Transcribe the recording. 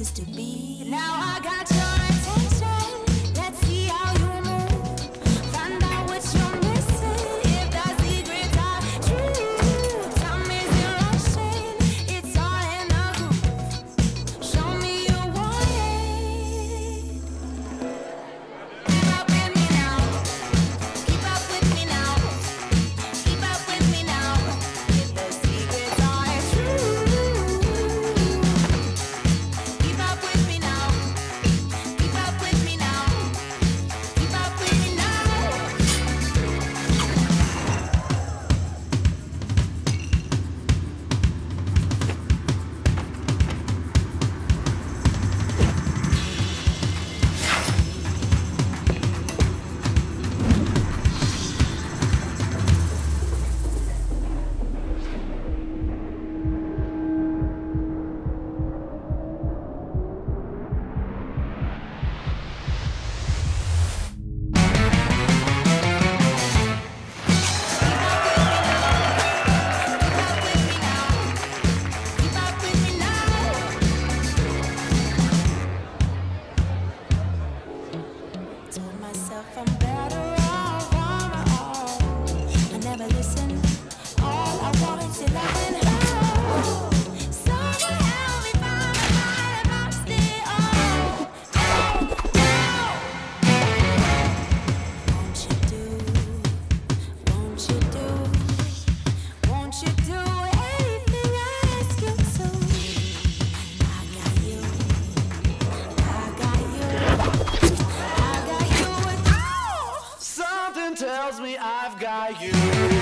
places to be. Now I got. myself I'm better off. me I've got you.